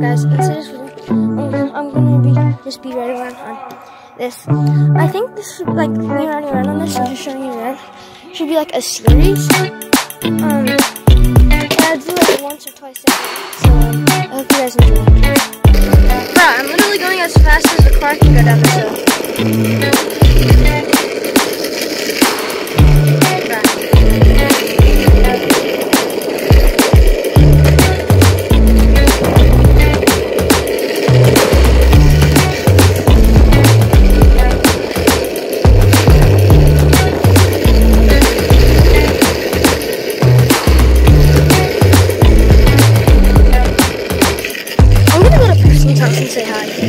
guys, in today's video, I'm, I'm gonna be just be riding around on this. I think this like me riding around on this and just showing you around should be like a series. Um, I do it once or twice a week, so I hope you guys enjoy. Bro, I'm literally going as fast as the car can go down this hill. Say hi.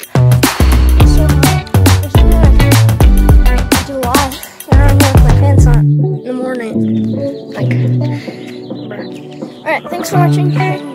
Like, Alright, thanks for watching.